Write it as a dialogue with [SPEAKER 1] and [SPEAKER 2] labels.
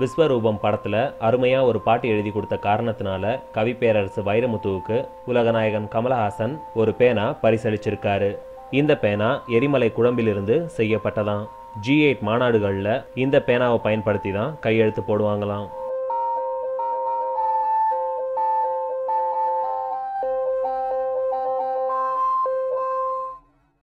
[SPEAKER 1] விஸ்வரூபம் படத்தில் அருமையாக ஒரு பாட்டு எழுதி கொடுத்த காரணத்தினால கவி பேரரசு வைரமுத்துவுக்கு உலகநாயகன் கமலஹாசன் ஒரு பேனா பரிசளிச்சிருக்காரு. இந்த பேனா எரிமலை குழம்பிலிருந்து செய்யப்பட்டதாம். ஜி எயிட் மாநாடுகளில் இந்த பேனாவை பயன்படுத்தி தான் கையெழுத்து போடுவாங்களாம்.